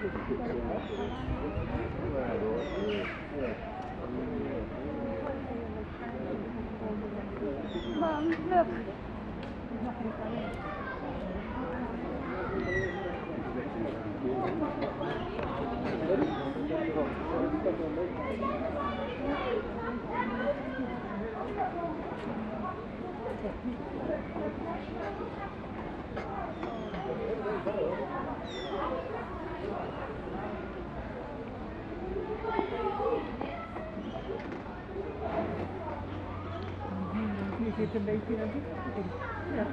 Mom, look. Thank you. Yeah.